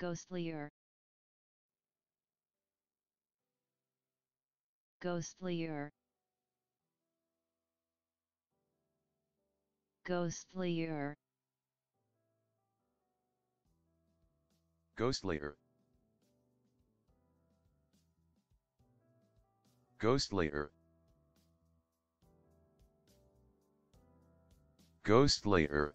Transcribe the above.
ghostlier ghostlier ghostlier Ghostlier. Ghostlier. Ghostlier.